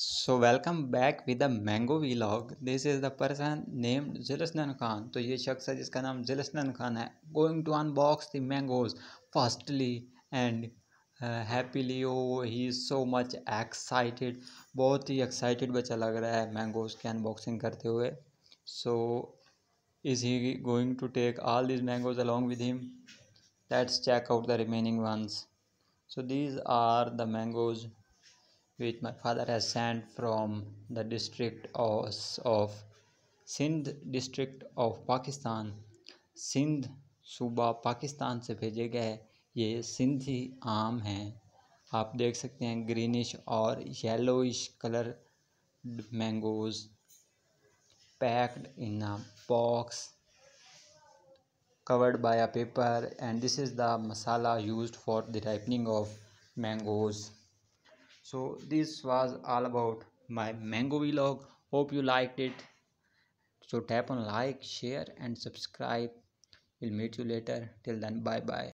So welcome back with the mango vlog this is the person named Jilsanan Khan तो ये शख्स है जिसका नाम जिलसनन खान है। Going to unbox the mangoes fastly and happily oh he is so much excited बहुत ही एक्साइटेड बच्चा लग रहा है मैंगोज की अनबॉक्सिंग करते हुए। So is he going to take all these mangoes along with him let's check out the remaining ones so these are the mangoes which my father has sent from the district of, of Sindh district of Pakistan Sindh सूबा पाकिस्तान से भेजे गए ये सिंधी आम हैं आप देख सकते हैं ग्रीनिश और yellowish colour mangoes packed in a box covered by a paper and this is the masala used for the ripening of mangoes so this was all about my mango vlog. Hope you liked it. So tap on like share and subscribe. We'll meet you later. Till then bye bye